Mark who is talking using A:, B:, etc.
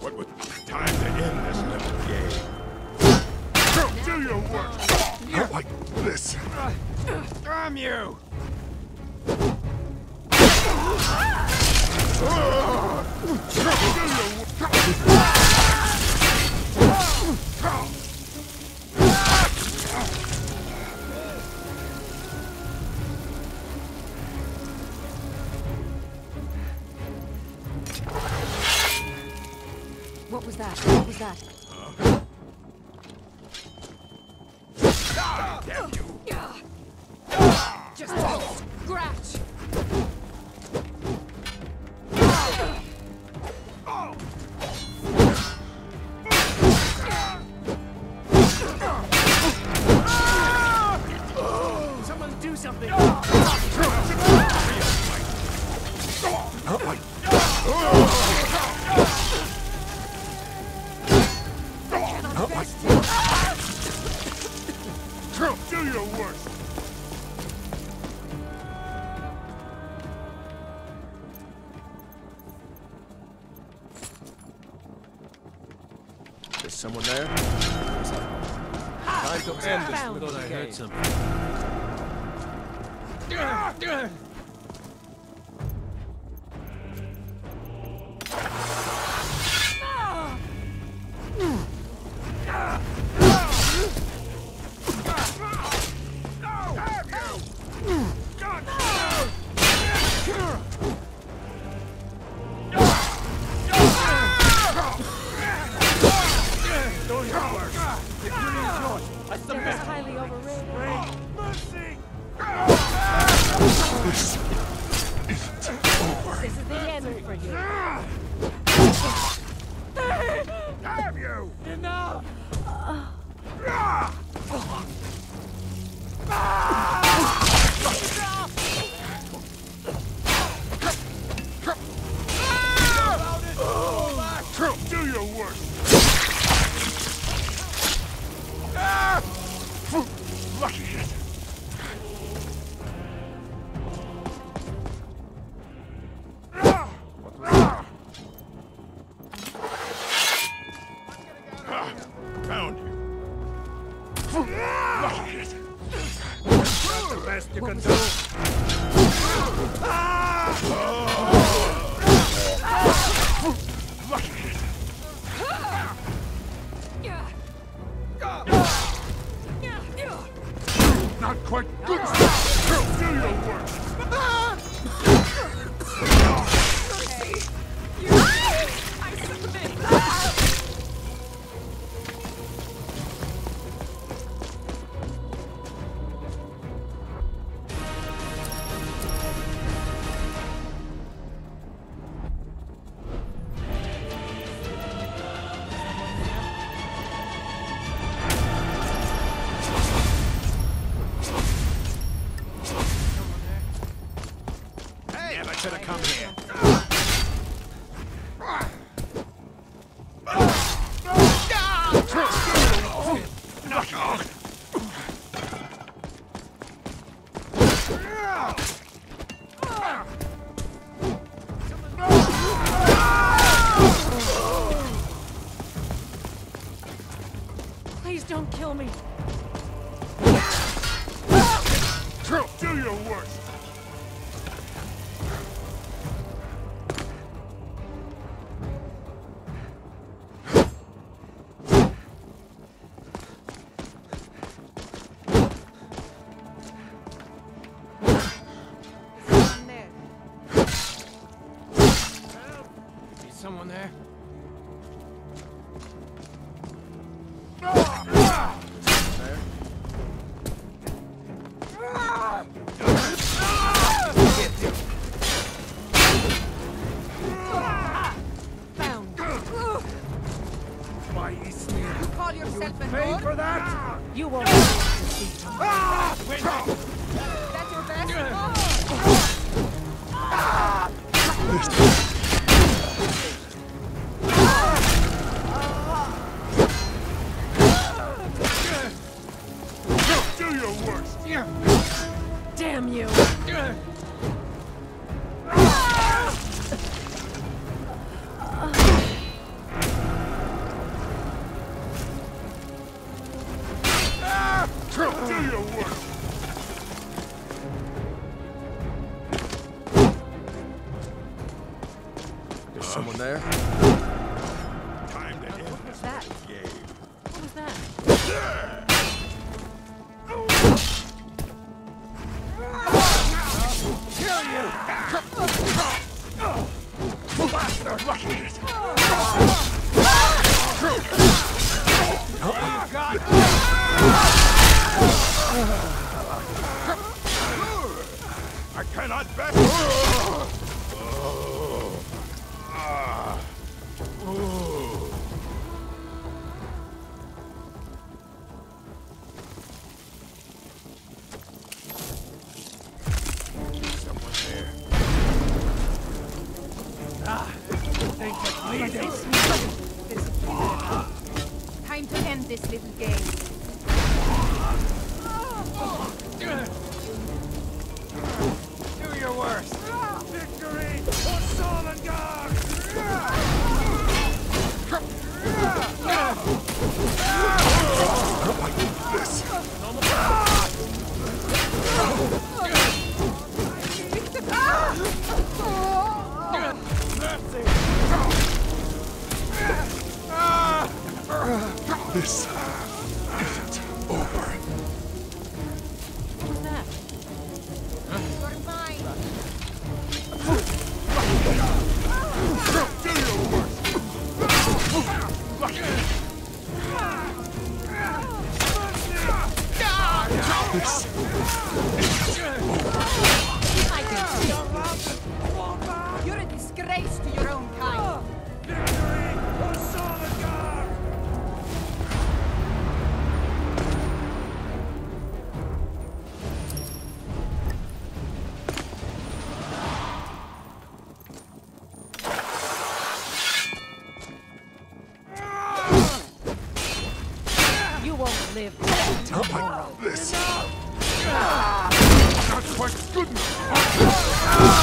A: What would time to end this little game? Go do your work! Not like this.
B: Damn you!
C: What that? Was that?
A: Damn you!
C: Just a scratch!
B: Do
A: your worst!
D: There's someone there? Time to end this
C: Found
D: little
C: the
D: game.
C: game.
D: Something.
C: It was highly overrated. This is the end for you.
A: Have you!
B: Enough!
A: Do your worst! Ah! Lucky it! Ah, Found you. Lucky it! That's the best you can do.
C: Please don't kill me.
A: Do your worst. Ah!
C: That's your best?
A: Go do Time to end
E: What was that?
A: game.
E: What was that?
A: Bastard, look at it.
E: Time to end this little game.
C: Do your worst.
A: Victory for Sovngarde! This
E: live.
A: Like this. Not quite good enough.